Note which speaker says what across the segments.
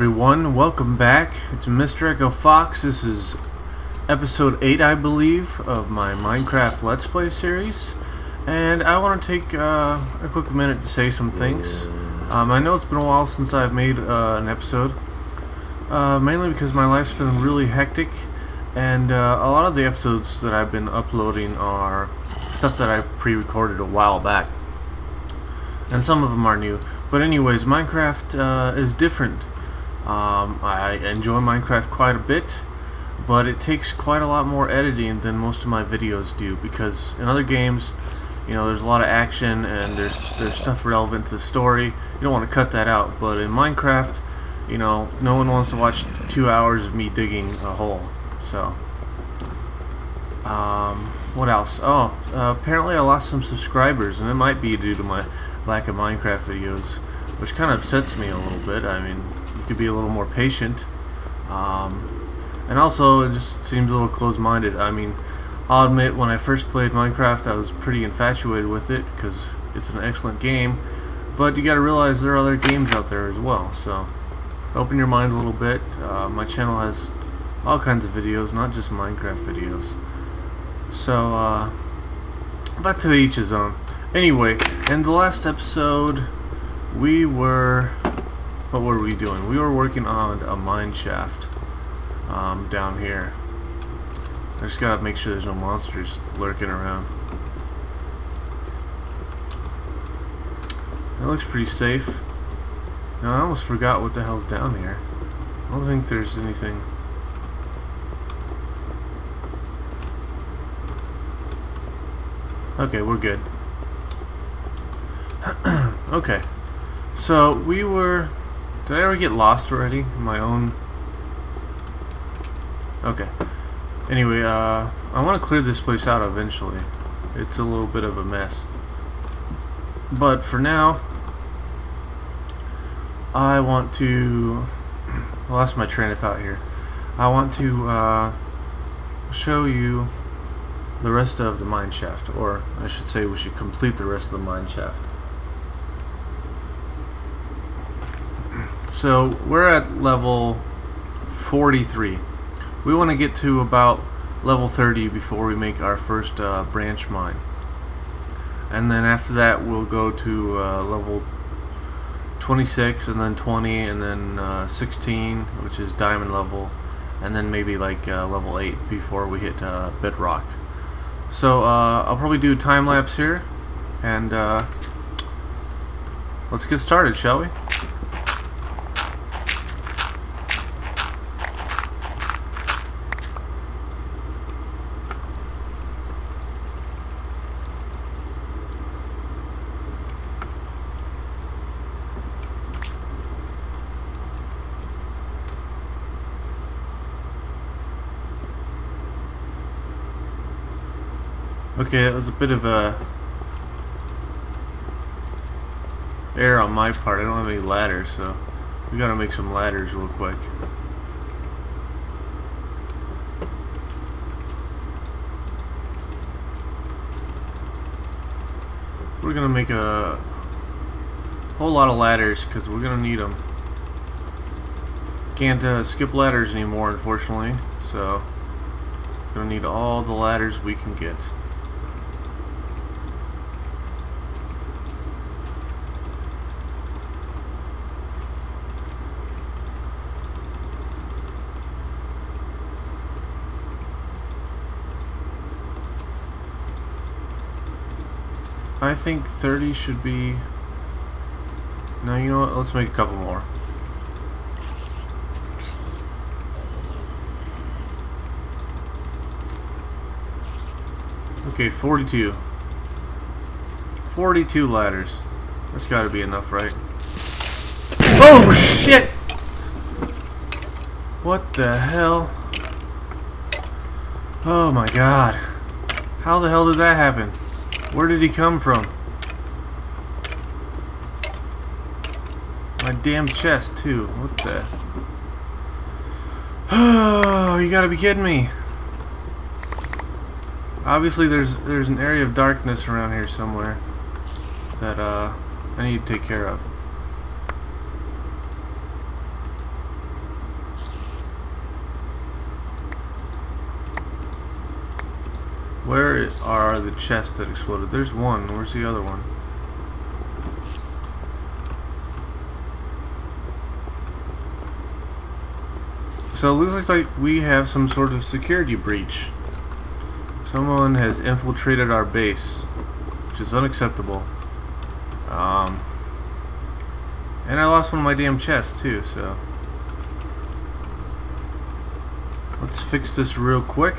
Speaker 1: Everyone, welcome back. It's Mr. Echo Fox. This is episode 8, I believe, of my Minecraft Let's Play series. And I want to take uh, a quick minute to say some things. Um, I know it's been a while since I've made uh, an episode, uh, mainly because my life's been really hectic, and uh, a lot of the episodes that I've been uploading are stuff that I pre-recorded a while back. And some of them are new. But anyways, Minecraft uh, is different um, I enjoy Minecraft quite a bit, but it takes quite a lot more editing than most of my videos do because in other games, you know, there's a lot of action and there's there's stuff relevant to the story. You don't want to cut that out, but in Minecraft, you know, no one wants to watch two hours of me digging a hole. So, um, what else? Oh, uh, apparently I lost some subscribers, and it might be due to my lack of Minecraft videos, which kind of upsets me a little bit. I mean, could be a little more patient. Um, and also, it just seems a little closed-minded. I mean, I'll admit, when I first played Minecraft, I was pretty infatuated with it because it's an excellent game. But you got to realize there are other games out there as well. So, open your mind a little bit. Uh, my channel has all kinds of videos, not just Minecraft videos. So, uh, but to each his own. Anyway, in the last episode, we were what were we doing? We were working on a mine shaft um, down here. I just gotta make sure there's no monsters lurking around. That looks pretty safe. Now I almost forgot what the hell's down here. I don't think there's anything. Okay, we're good. okay. So we were did I ever get lost already? In my own... Okay. Anyway, uh, I want to clear this place out eventually. It's a little bit of a mess. But for now, I want to... I lost my train of thought here. I want to uh, show you the rest of the mine shaft, or I should say we should complete the rest of the mine shaft. So we're at level 43. We want to get to about level 30 before we make our first uh, branch mine. And then after that we'll go to uh, level 26 and then 20 and then uh, 16 which is diamond level and then maybe like uh, level 8 before we hit uh, bedrock. So uh, I'll probably do time lapse here and let's get started shall we? Okay, it was a bit of a error on my part. I don't have any ladders, so we gotta make some ladders real quick. We're gonna make a whole lot of ladders because we're gonna need them. Can't uh, skip ladders anymore, unfortunately, so gonna need all the ladders we can get. I think 30 should be... No, you know what? Let's make a couple more. Okay, 42. 42 ladders. That's gotta be enough, right? Oh, shit! What the hell? Oh my god. How the hell did that happen? Where did he come from? My damn chest, too. What the... Oh, you gotta be kidding me. Obviously, there's there's an area of darkness around here somewhere that uh, I need to take care of. Where are the chests that exploded? There's one. Where's the other one? So it looks like we have some sort of security breach. Someone has infiltrated our base, which is unacceptable. Um, and I lost one of my damn chests too, so... Let's fix this real quick.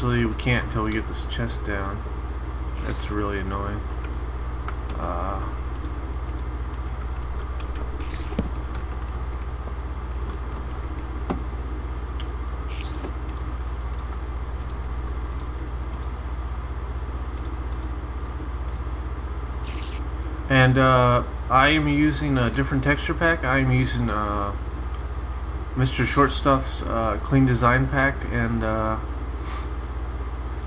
Speaker 1: Actually, we can't until we get this chest down. That's really annoying. Uh... And uh, I am using a different texture pack. I am using uh, Mr. Shortstuff's uh, Clean Design Pack, and uh,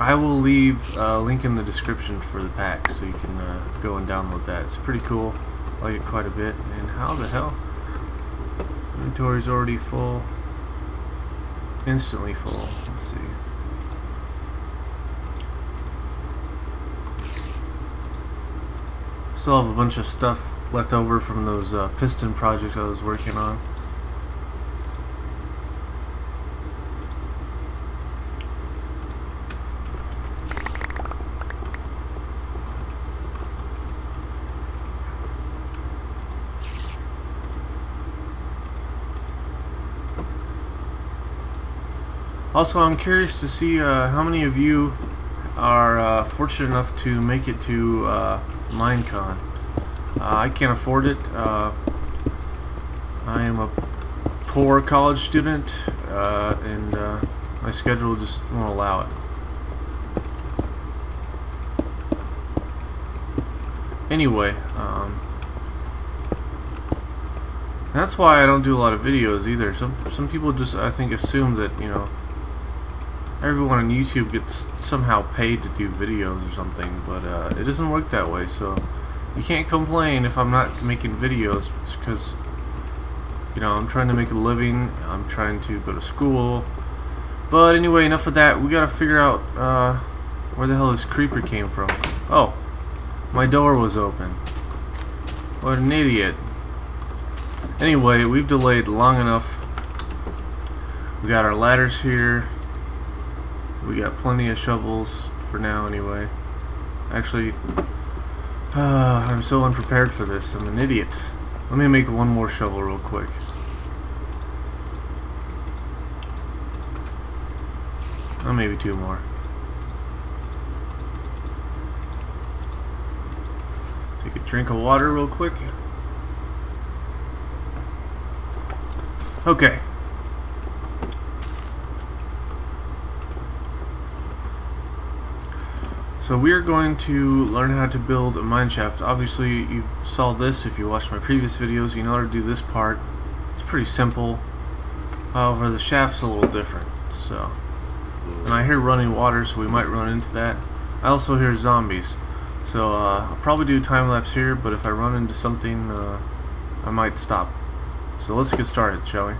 Speaker 1: I will leave a link in the description for the pack so you can uh, go and download that. It's pretty cool. I like it quite a bit. And how the hell? Inventory's already full. Instantly full. Let's see. Still have a bunch of stuff left over from those uh, piston projects I was working on. Also, I'm curious to see uh, how many of you are uh, fortunate enough to make it to uh, Minecon. Uh, I can't afford it. Uh, I am a poor college student, uh, and my schedule just won't allow it. Anyway, um, that's why I don't do a lot of videos either. Some some people just I think assume that you know everyone on YouTube gets somehow paid to do videos or something, but uh, it doesn't work that way. So you can't complain if I'm not making videos because you know I'm trying to make a living. I'm trying to go to school. But anyway, enough of that. We gotta figure out uh, where the hell this creeper came from. Oh, my door was open. What an idiot. Anyway, we've delayed long enough. We got our ladders here. We got plenty of shovels for now anyway. Actually, uh, I'm so unprepared for this. I'm an idiot. Let me make one more shovel real quick. Oh, maybe two more. Take a drink of water real quick. Okay. So we are going to learn how to build a mineshaft. Obviously you saw this if you watched my previous videos. You know how to do this part. It's pretty simple. However, the shaft's a little different. So, And I hear running water, so we might run into that. I also hear zombies. So uh, I'll probably do a time lapse here, but if I run into something, uh, I might stop. So let's get started, shall we?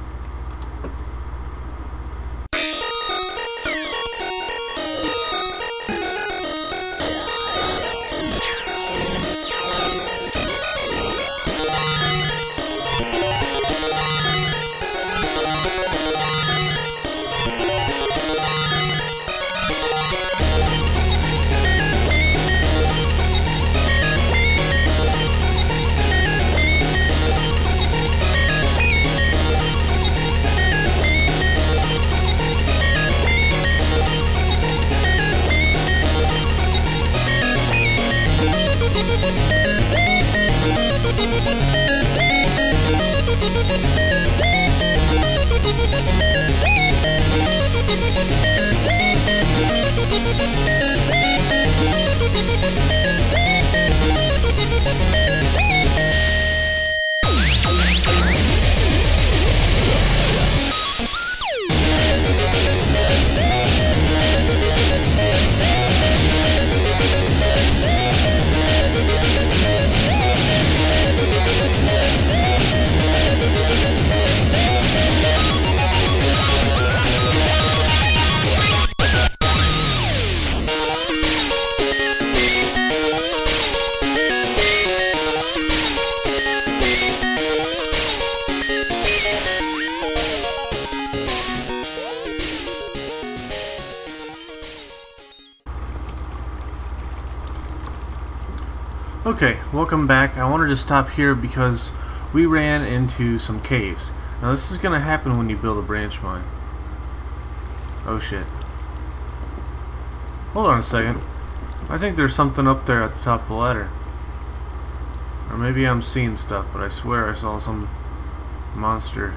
Speaker 1: Welcome back. I wanted to stop here because we ran into some caves. Now this is going to happen when you build a branch mine. Oh shit. Hold on a second. I think there's something up there at the top of the ladder. Or maybe I'm seeing stuff, but I swear I saw some monster.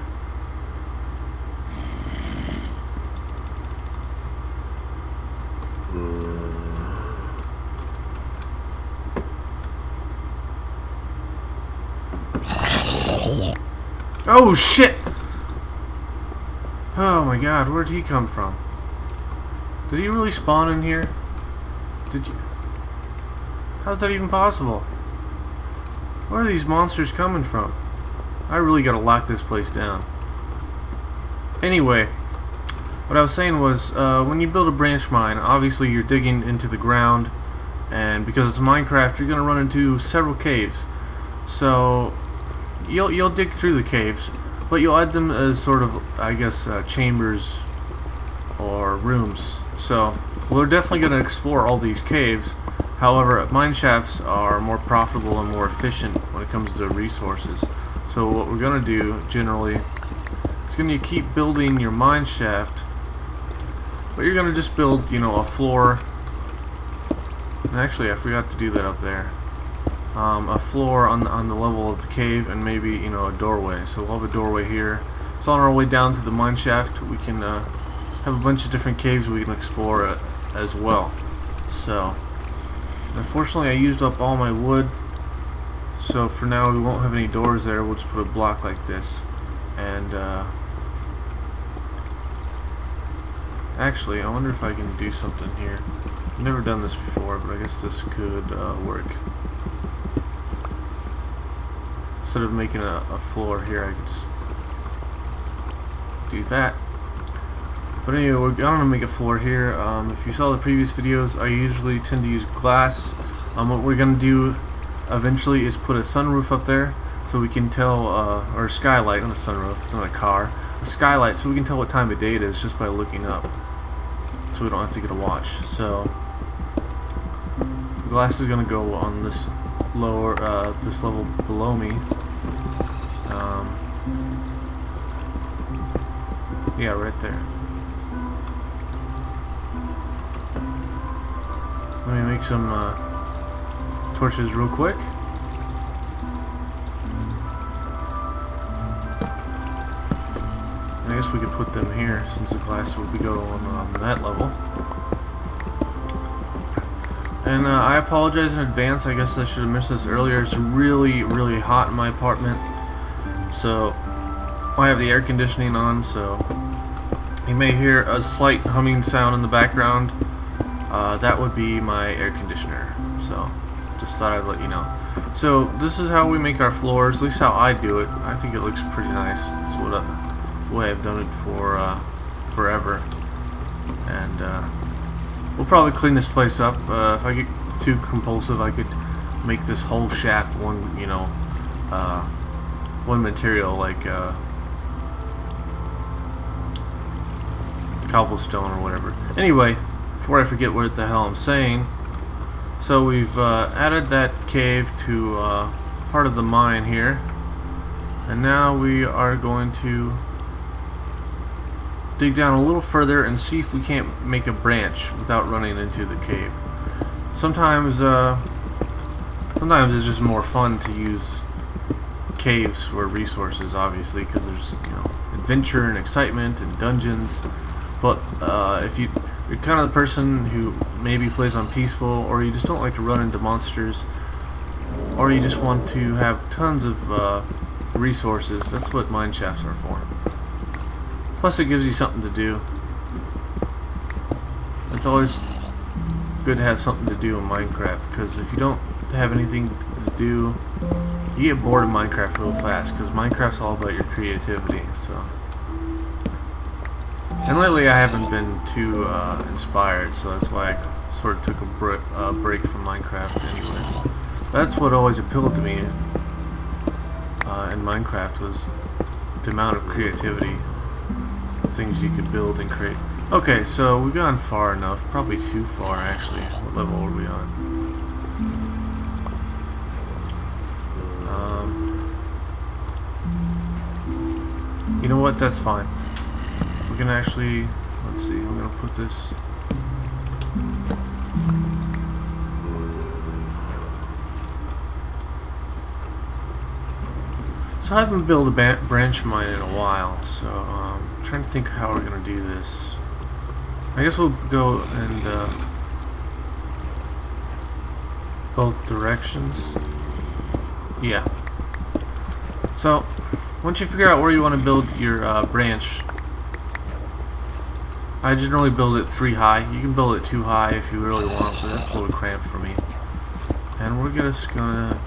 Speaker 1: Oh shit! Oh my god, where'd he come from? Did he really spawn in here? Did you... How's that even possible? Where are these monsters coming from? I really gotta lock this place down. Anyway, what I was saying was, uh, when you build a branch mine, obviously you're digging into the ground, and because it's Minecraft, you're gonna run into several caves. So, you'll you'll dig through the caves, but you'll add them as sort of, I guess, uh, chambers or rooms. So we're definitely going to explore all these caves. However, mine shafts are more profitable and more efficient when it comes to resources. So what we're going to do generally is going to keep building your mine shaft, but you're going to just build, you know, a floor. And actually, I forgot to do that up there um, a floor on the, on the level of the cave and maybe you know a doorway. So we'll have a doorway here. So on our way down to the mine shaft. We can uh, have a bunch of different caves we can explore uh, as well. So unfortunately I used up all my wood. So for now we won't have any doors there. We'll just put a block like this. And uh, actually I wonder if I can do something here. I've never done this before but I guess this could uh, work instead of making a, a floor here I could just do that. But anyway we're gonna make a floor here. Um, if you saw the previous videos I usually tend to use glass. Um, what we're gonna do eventually is put a sunroof up there so we can tell uh, or a skylight on a sunroof it's not a car a skylight so we can tell what time of day it is just by looking up. So we don't have to get a watch. So glass is gonna go on this lower uh, this level below me um, yeah, right there. Let me make some uh, torches real quick. I guess we could put them here since the glass will be going on, on that level. And uh, I apologize in advance, I guess I should have missed this earlier. It's really, really hot in my apartment. So, I have the air conditioning on, so you may hear a slight humming sound in the background. Uh, that would be my air conditioner. So, just thought I'd let you know. So, this is how we make our floors, at least how I do it. I think it looks pretty nice. It's, what I, it's the way I've done it for uh, forever. And uh, we'll probably clean this place up. Uh, if I get too compulsive, I could make this whole shaft one, you know, uh, one material like uh, cobblestone or whatever. Anyway, before I forget what the hell I'm saying, so we've uh, added that cave to uh, part of the mine here, and now we are going to dig down a little further and see if we can't make a branch without running into the cave. Sometimes, uh, sometimes it's just more fun to use caves for resources, obviously, because there's you know adventure and excitement and dungeons. But uh, if you you're kind of the person who maybe plays on peaceful, or you just don't like to run into monsters, or you just want to have tons of uh, resources, that's what mine shafts are for. Plus, it gives you something to do. It's always good to have something to do in Minecraft, because if you don't have anything to do, you get bored of Minecraft real fast because Minecraft's all about your creativity. So, and lately I haven't been too uh, inspired, so that's why I sort of took a br uh, break from Minecraft. Anyways, that's what always appealed to me uh, in Minecraft was the amount of creativity, things you could build and create. Okay, so we've gone far enough, probably too far actually. What level are we on? What? That's fine. We can actually, let's see, I'm gonna put this. So I haven't built a branch mine in a while, so um, I'm trying to think how we're gonna do this. I guess we'll go and uh, both directions. Yeah. So, once you figure out where you want to build your uh, branch, I generally build it three high. You can build it two high if you really want, but that's a little cramped for me. And we're just gonna...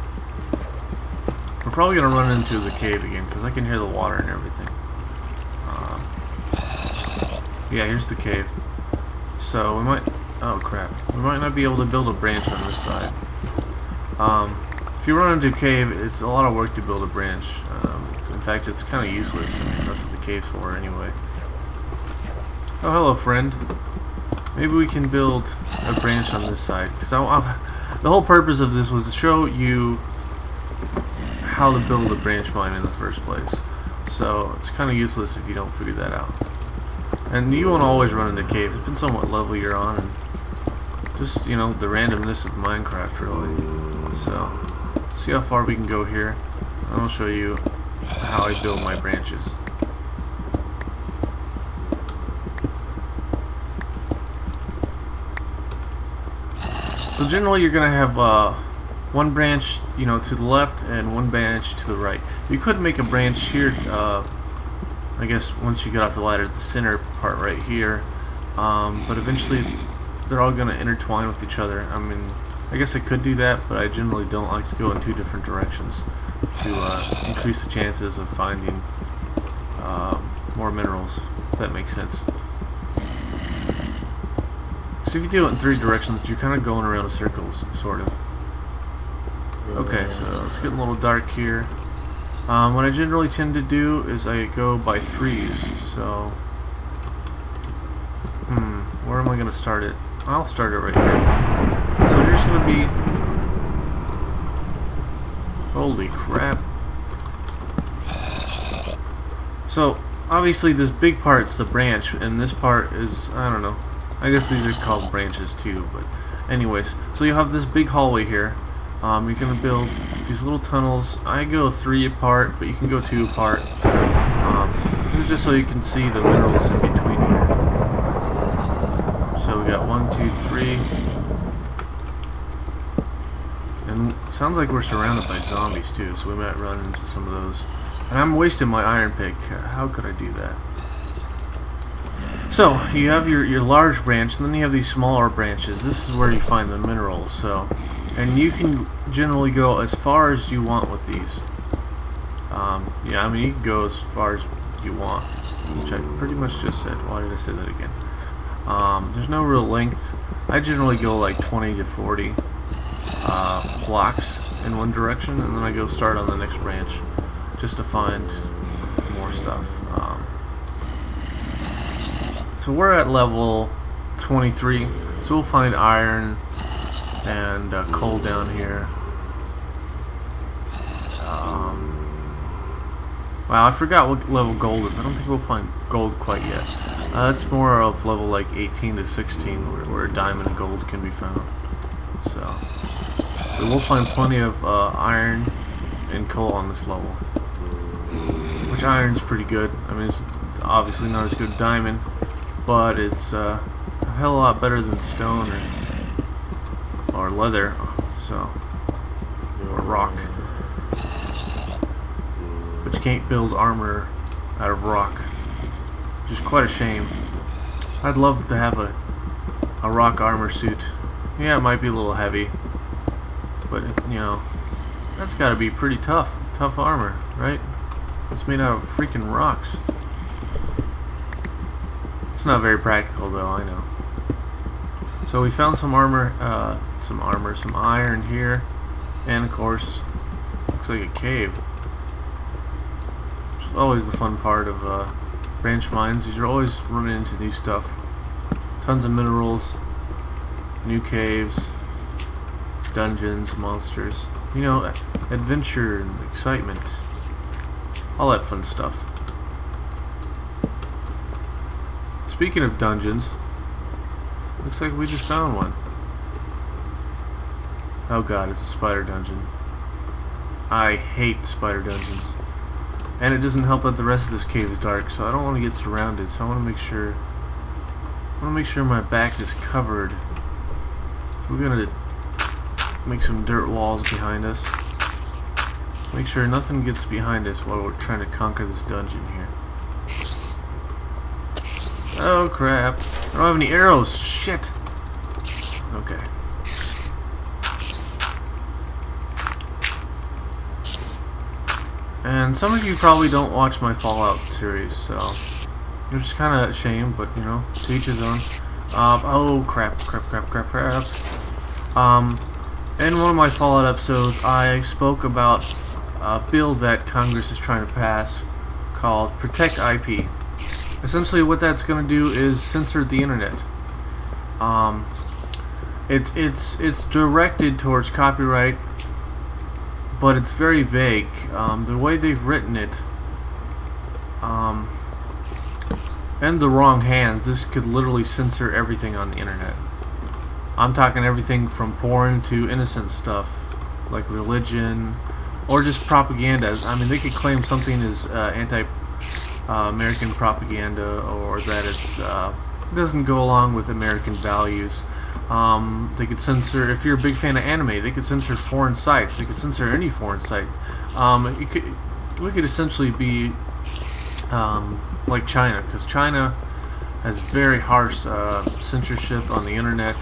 Speaker 1: We're probably gonna run into the cave again, because I can hear the water and everything. Uh, yeah, here's the cave. So, we might... Oh, crap. We might not be able to build a branch on this side. Um, if you run into a cave, it's a lot of work to build a branch. Um, in fact, it's kind of useless. I mean, that's what the cave's for anyway. Oh, hello, friend. Maybe we can build a branch on this side. Because the whole purpose of this was to show you how to build a branch mine in the first place. So, it's kind of useless if you don't figure that out. And you won't always run into caves. It depends on what level you're on. And just, you know, the randomness of Minecraft, really. So, see how far we can go here. I'll show you how I build my branches. So generally you're going to have uh, one branch you know, to the left and one branch to the right. You could make a branch here, uh, I guess once you get off the ladder, the center part right here. Um, but eventually they're all going to intertwine with each other. I mean, I guess I could do that, but I generally don't like to go in two different directions to uh, increase the chances of finding uh, more minerals, if that makes sense. So if you do it in three directions, you're kind of going around in circles, sort of. Okay, so it's getting a little dark here. Um, what I generally tend to do is I go by threes, so... Hmm, where am I going to start it? I'll start it right here. Here's going to be... Holy crap. So, obviously this big part's the branch, and this part is, I don't know. I guess these are called branches too, but anyways. So you have this big hallway here. Um, you're to build these little tunnels. I go three apart, but you can go two apart. Um, this is just so you can see the minerals in between here. So we got one, two, three. And sounds like we're surrounded by zombies too, so we might run into some of those. And I'm wasting my iron pick. How could I do that? So, you have your, your large branch, and then you have these smaller branches. This is where you find the minerals, so... And you can generally go as far as you want with these. Um, yeah, I mean, you can go as far as you want, which I pretty much just said. Why did I say that again? Um, there's no real length. I generally go like 20 to 40 uh, blocks in one direction, and then I go start on the next branch just to find more stuff. Um, so we're at level 23, so we'll find iron and uh, coal down here. Um, wow, I forgot what level gold is. I don't think we'll find gold quite yet. Uh, that's more of level like 18 to 16 where, where diamond and gold can be found. So, we will find plenty of uh, iron and coal on this level. Which iron's pretty good. I mean, it's obviously not as good as diamond, but it's uh, a hell of a lot better than stone or, or leather, so, or rock. But you can't build armor out of rock which is quite a shame. I'd love to have a, a rock armor suit. Yeah, it might be a little heavy, but, you know, that's got to be pretty tough. Tough armor, right? It's made out of freaking rocks. It's not very practical, though, I know. So we found some armor, uh, some armor, some iron here, and of course, looks like a cave. It's always the fun part of uh, branch mines. You're always running into new stuff. Tons of minerals, new caves, dungeons, monsters. You know, adventure and excitement. All that fun stuff. speaking of dungeons, looks like we just found one. Oh god, it's a spider dungeon. I hate spider dungeons. And it doesn't help that the rest of this cave is dark, so I don't want to get surrounded, so I want to make sure I want to make sure my back is covered. So we're gonna make some dirt walls behind us. Make sure nothing gets behind us while we're trying to conquer this dungeon here. Oh crap. I don't have any arrows. Shit. Okay. And some of you probably don't watch my Fallout series, so which is kind of a shame, but you know, to each his own. Uh, oh crap, crap, crap, crap, crap. Um, in one of my Fallout episodes, I spoke about a bill that Congress is trying to pass called Protect IP. Essentially, what that's going to do is censor the internet. Um, it's it's it's directed towards copyright, but it's very vague. Um, the way they've written it, um, and the wrong hands, this could literally censor everything on the internet. I'm talking everything from porn to innocent stuff, like religion, or just propaganda. I mean, they could claim something is uh, anti-American uh, propaganda, or that it uh, doesn't go along with American values. Um, they could censor, if you're a big fan of anime, they could censor foreign sites. They could censor any foreign site. Um, could, we could essentially be um, like China, because China has very harsh uh, censorship on the internet.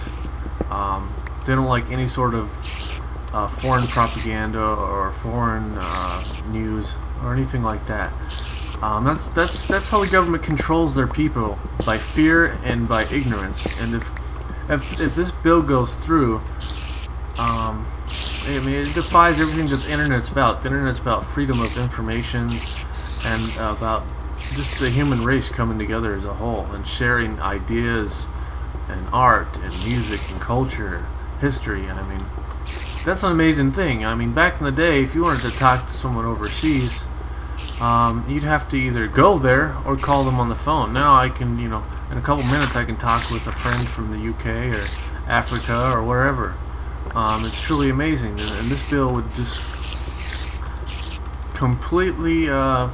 Speaker 1: Um, they don't like any sort of uh, foreign propaganda or foreign uh, news or anything like that. Um, that's that's that's how the government controls their people by fear and by ignorance. And if if, if this bill goes through, um, I mean it defies everything that the internet's about. The internet's about freedom of information and about just the human race coming together as a whole and sharing ideas and art and music and culture, history. I mean, that's an amazing thing. I mean, back in the day, if you wanted to talk to someone overseas, um, you'd have to either go there or call them on the phone. Now I can, you know, in a couple minutes I can talk with a friend from the UK or Africa or wherever. Um, it's truly amazing, and, and, this bill would just completely, uh,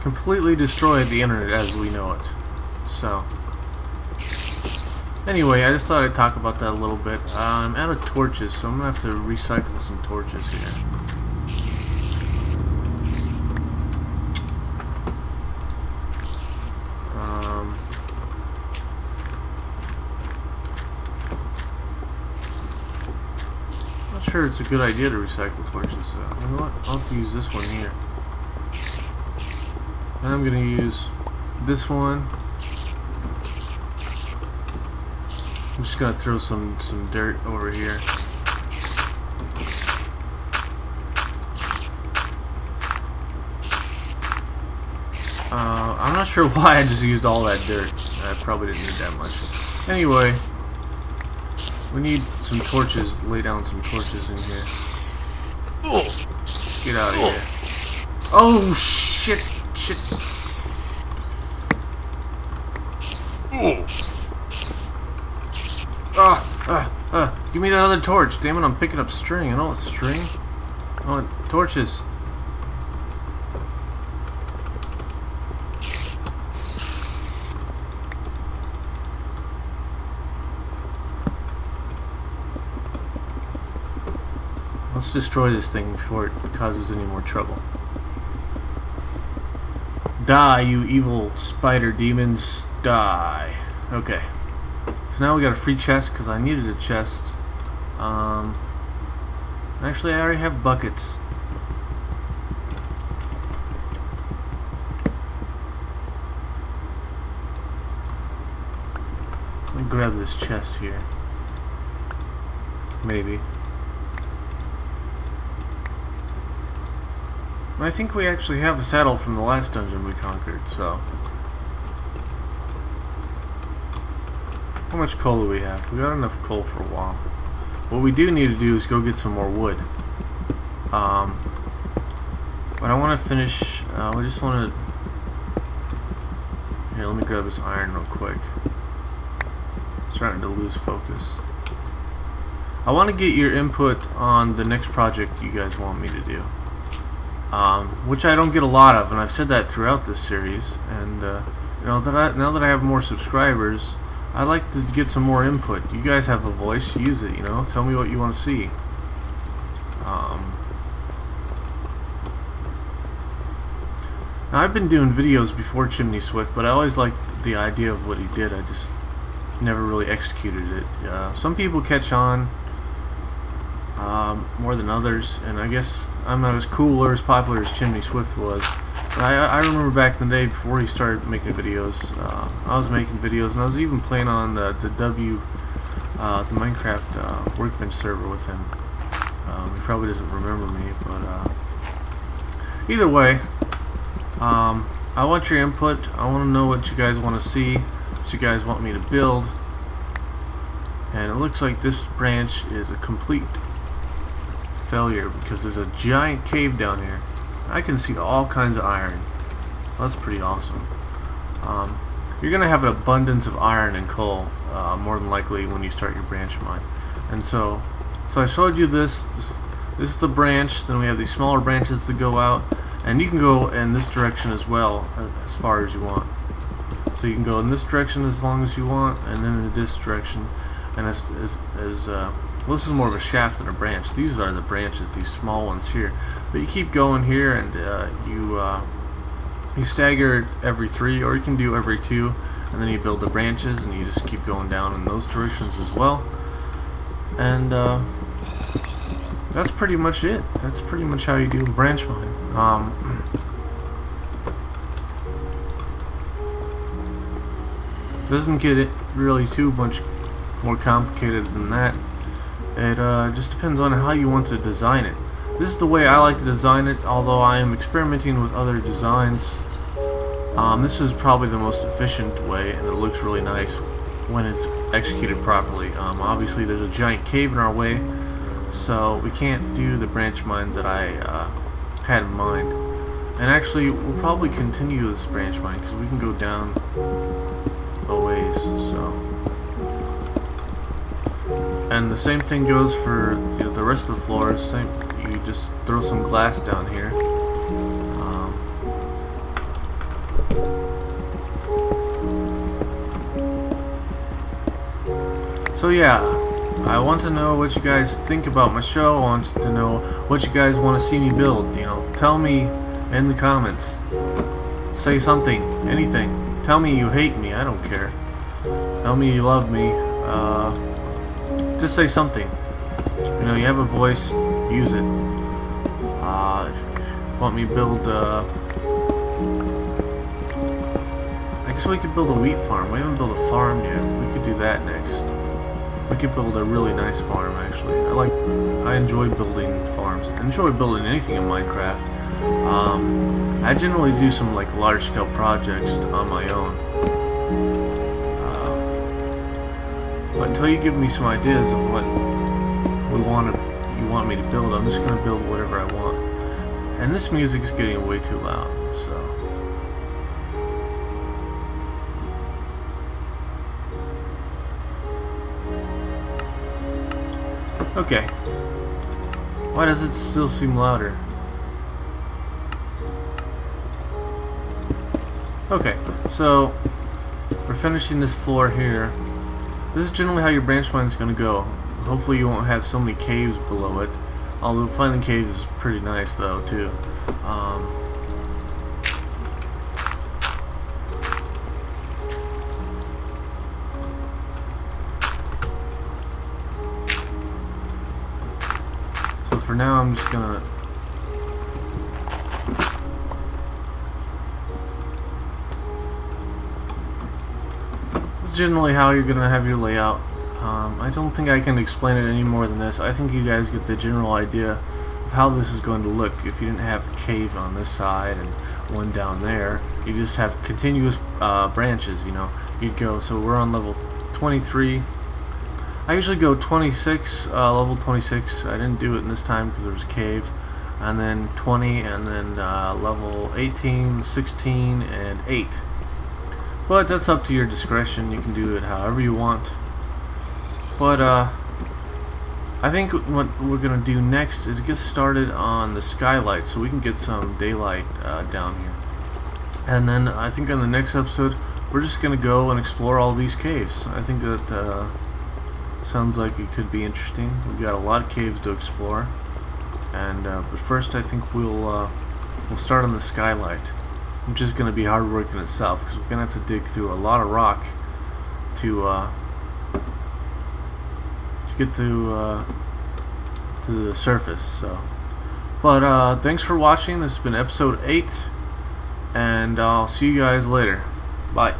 Speaker 1: completely destroy the internet as we know it. So. Anyway, I just thought I'd talk about that a little bit. Uh, I'm out of torches, so I'm to have to recycle some torches here. Um, not sure it's a good idea to recycle torches. Uh, you know what? I'll have to use this one here. I'm to use this one I'm just gonna throw some some dirt over here. Uh, I'm not sure why I just used all that dirt. I probably didn't need that much. Anyway, we need some torches. Lay down some torches in here. Get out of here. Oh shit! Shit! Give me that other torch. Damn it, I'm picking up string. I don't want string. I want torches. Let's destroy this thing before it causes any more trouble. Die, you evil spider demons. Die. Okay. So now we got a free chest because I needed a chest. Um, actually, I already have buckets. Let me grab this chest here. Maybe. I think we actually have the saddle from the last dungeon we conquered, so... How much coal do we have? We got enough coal for a while. What we do need to do is go get some more wood. Um, but I want to finish, uh, we just want to Here, let me grab this iron real quick. Starting to lose focus. I want to get your input on the next project you guys want me to do. Um, which I don't get a lot of, and I've said that throughout this series. And uh, you know that I, now that I have more subscribers, I like to get some more input. You guys have a voice, use it. You know, tell me what you want to see. Um, now I've been doing videos before Chimney Swift, but I always liked the idea of what he did. I just never really executed it. Uh, some people catch on um, more than others, and I guess I'm not as cool or as popular as Chimney Swift was. I, I remember back in the day before he started making videos, uh, I was making videos, and I was even playing on the, the W, uh, the Minecraft uh, Workbench server with him. Um, he probably doesn't remember me, but uh, either way, um, I want your input. I want to know what you guys want to see, what you guys want me to build. And it looks like this branch is a complete failure because there's a giant cave down here. I can see all kinds of iron. That's pretty awesome. Um, you're going to have an abundance of iron and coal, uh, more than likely, when you start your branch mine. And so, so I showed you this, this. This is the branch. Then we have these smaller branches that go out, and you can go in this direction as well, as far as you want. So you can go in this direction as long as you want, and then in this direction. And as as, as uh, well, this is more of a shaft than a branch. These are the branches, these small ones here. But you keep going here, and uh, you uh, you stagger every three, or you can do every two, and then you build the branches, and you just keep going down in those directions as well. And uh, that's pretty much it. That's pretty much how you do branch mine. Um, doesn't get it really too much more complicated than that. It uh, just depends on how you want to design it. This is the way I like to design it, although I am experimenting with other designs. Um, this is probably the most efficient way, and it looks really nice when it's executed properly. Um, obviously, there's a giant cave in our way, so we can't do the branch mine that I uh, had in mind. And actually, we'll probably continue this branch mine, because we can go down a ways, so... And the same thing goes for the rest of the floors. Same, you just throw some glass down here. Um, so yeah, I want to know what you guys think about my show. I want to know what you guys want to see me build. You know, tell me in the comments. Say something, anything. Tell me you hate me. I don't care. Tell me you love me. Uh, just say something. You know, you have a voice, use it. Uh, want me build, uh... I guess we could build a wheat farm. We haven't built a farm yet. We could do that next. We could build a really nice farm, actually. I like... I enjoy building farms. I enjoy building anything in Minecraft. Um, I generally do some, like, large-scale projects on my own. But until you give me some ideas of what we want to, want me to build, I'm just going to build whatever I want. And this music is getting way too loud, so... Okay. Why does it still seem louder? Okay, so we're finishing this floor here. This is generally how your branch line is going to go. Hopefully you won't have so many caves below it. Although finding caves is pretty nice though too. Um, so for now I'm just gonna generally how you're to have your layout. Um, I don't think I can explain it any more than this. I think you guys get the general idea of how this is going to look if you didn't have a cave on this side and one down there. You just have continuous uh, branches, you know. You'd go, so we're on level 23. I usually go 26, uh, level 26. I didn't do it in this time because there was a cave. And then 20, and then uh, level 18, 16, and 8. But that's up to your discretion. You can do it however you want. But uh, I think what we're gonna do next is get started on the skylight so we can get some daylight uh, down here. And then I think on the next episode we're just gonna go and explore all these caves. I think that uh, sounds like it could be interesting. We've got a lot of caves to explore. And uh, but first I think we'll uh, we'll start on the skylight which is going to be hard work in itself because we're going to have to dig through a lot of rock to uh, to get to uh, to the surface. So, but uh, thanks for watching. This has been episode eight, and I'll see you guys later. Bye.